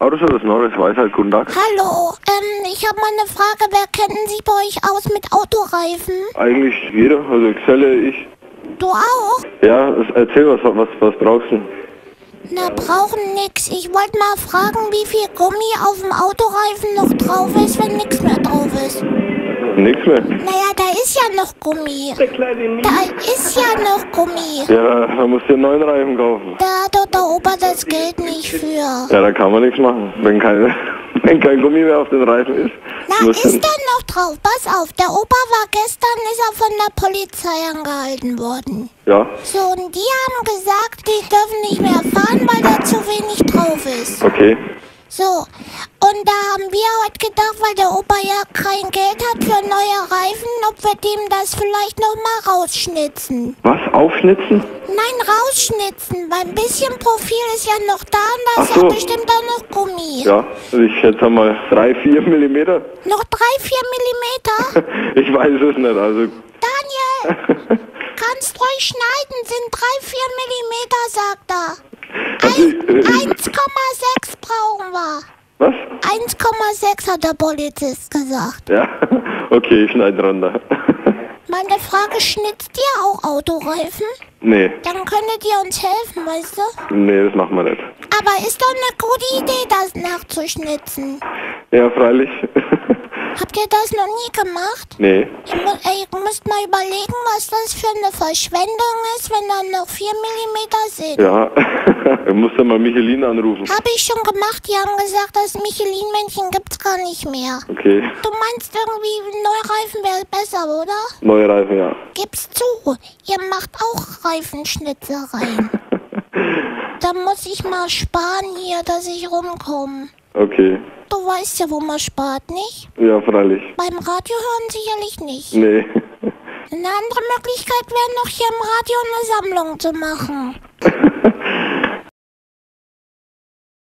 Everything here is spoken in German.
Autoservice Norris Weisheit, guten Tag. Hallo, ähm, ich habe mal eine Frage. Wer kennt sich bei euch aus mit Autoreifen? Eigentlich jeder, also Xelle, ich. Du auch? Ja, erzähl was, was, was brauchst du? Na, brauchen nix. Ich wollte mal fragen, wie viel Gummi auf dem Autoreifen noch drauf ist, wenn nix mehr drauf ist. Nix mehr. Naja, da ist ja noch Gummi. Da ist ja noch Gummi. Ja, da musst du einen neuen Reifen kaufen. Da der Opa das Geld nicht für. Ja, da kann man nichts machen. Wenn kein, wenn kein Gummi mehr auf den Reifen ist, Na, ist du... da noch drauf? Pass auf, der Opa war gestern, ist er von der Polizei angehalten worden. Ja, So, und die haben gesagt, die dürfen nicht mehr fahren, weil da zu wenig drauf ist. okay. So, und da haben wir heute gedacht, weil der Opa ja kein Geld hat für neue Reifen, ob wir dem das vielleicht noch mal rausschnitzen. Was, aufschnitzen? Nein, rausschnitzen, weil ein bisschen Profil ist ja noch da und da Ach ist so. ja bestimmt auch noch Gummi. Ja, ich schätze mal 3, 4 Millimeter. Noch drei, vier Millimeter? Ich weiß es nicht, also... Daniel, kannst ruhig schneiden, sind drei, vier Millimeter, sagt er. Also, Ein- äh, 1,6 brauchen wir. was? 1,6 hat der Polizist gesagt. Ja, okay, ich schneide runter. Meine Frage, schnitzt ihr auch Autoreifen? nee, Dann könntet ihr uns helfen, weißt du? nee, das machen wir nicht. Aber ist doch eine gute Idee, das nachzuschnitzen. Ja, freilich. Habt ihr das noch nie gemacht? nee. Ihr, mu ihr müsst mal überlegen, was das für eine Verschwendung ist, wenn da noch 4 Millimeter sind. Ja, du musst dann mal Michelin anrufen. Habe ich schon gemacht, die haben gesagt, das Michelin-Männchen gibt's gar nicht mehr. Okay, Du meinst irgendwie, Neureifen wäre besser, oder? neue Reifen, ja. Gib's zu, ihr macht auch Reifenschnitzereien. da muss ich mal sparen hier, dass ich rumkomme. Okay, Du weißt ja, wo man spart, nicht? ja, freilich. Beim Radio hören sicherlich nicht. Nee. Eine andere Möglichkeit wäre noch hier im Radio eine Sammlung zu machen.